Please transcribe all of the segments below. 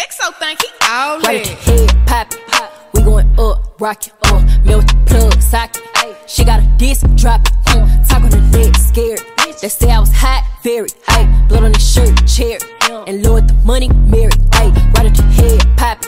Exo think he all Right at your head, pop it. We going up, rock it, uh, melt the plug, socket. She got a disc, drop it, uh, talk on the neck, scared. They say I was hot, very, ayy. Blood on the shirt, chair, and Lord the money, married, ayy. Right at your head, pop.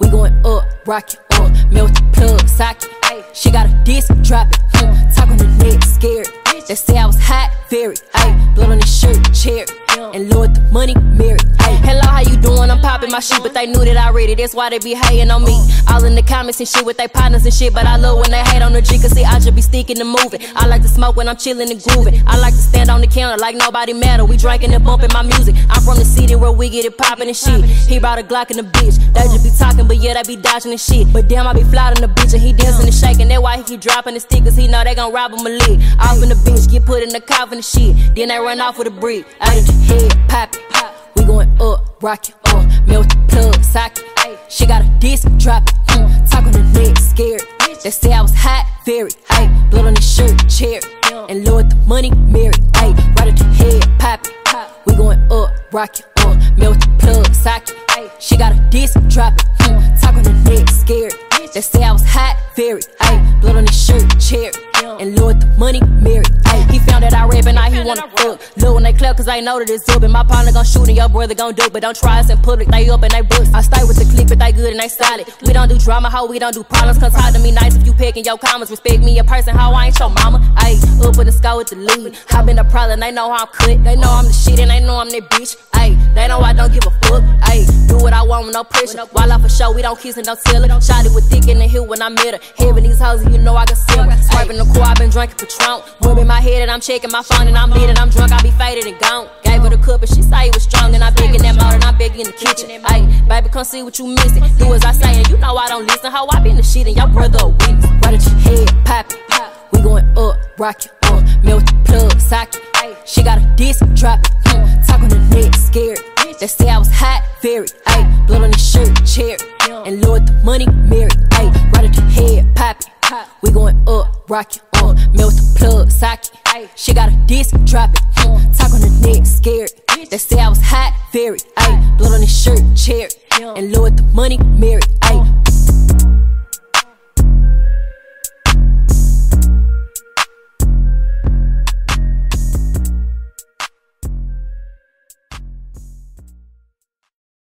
We going up, rock it, uh, melt the plug, socket. She got a disc, drop it, uh, talk on the neck, scared. They say I was hot, very, ayy. Blood on the shirt, chair, and Lord the money, married. Hello, how you doing? I'm popping my shit, but they knew that I read it. That's why they be hating on me. All in the comments and shit with their partners and shit. But I love when they hate on the G, cause see, I just be sticking and moving. I like to smoke when I'm chilling and grooving. I like to stand on the counter like nobody matter. We drinking and bumping my music. I'm from the city where we get it popping and shit. He brought a Glock in the bitch. They just be talking, but yeah, they be dodging and shit. But damn, I be flying the bitch and he dancing and shaking. That's why he keep dropping the stickers. He know they gon' rob him a lick. Off in the bitch, get put in the coffin and shit. Then they run off with a brick. Out of the head, pop. We going up, rock it, uh, melt the plug, socket. She got a disc, drop it, mm, talk on the neck, scared. They say I was hot, very, ayy. Blood on the shirt, chair, and Lord the money, married, ayy. Right at the head, pop. We going up, rock it, uh, melt the plug, socket. She got a disc, drop it, mm, talk on the neck, scared. They say I was hot, very, ayy. Blood on the shirt, and Lord the money, married, ayy. He found that I rap and now he wanna fuck. Look when they clap, cause I know that it's up. And my partner gon' shoot and your brother gon' do. But don't try us in public, they up and they bust. I stay with the clip if they good and they solid. We don't do drama, how we don't do problems. Cause talk to me nice if you picking your comments. Respect me a person, how I ain't your mama. Ayy, up in the sky with the lead. I been a problem, they know how I'm cut. They know I'm the shit and they know I'm that bitch. Ayy, they know I don't give a fuck. Ayy, do what I want no pressure. While I for show, we don't kiss and don't tell it with thick in the hill when I met her. Having these hoes, you know I can sell her. Swiping the core, I been drinking Patron. Rubbing my head and I'm checking my phone and I'm lit and I'm drunk, I be faded and gone. Gave her the cup and she say it was strong and I big in that motor and I'm big in the kitchen. Ayy, baby, come see what you missing. Do as I say and you know I don't listen. How I been the shit and your brother a witness. Right at your head, pop it. We going up, rock it, uh, melt the plug, socket. She got a disc, drop it, mm, talk on the neck, scared. They say I was hot, very, ayy. Blood on the shirt, chair, and Lord the money, married, ayy. Right at your head, pop it. We going up, rock it, uh, melt the plug, socket. She got a disc, drop it, talk on the neck, scared. They say I was hot, very, ayy. Blood on the shirt, chair, and Lord the money, married, ayy.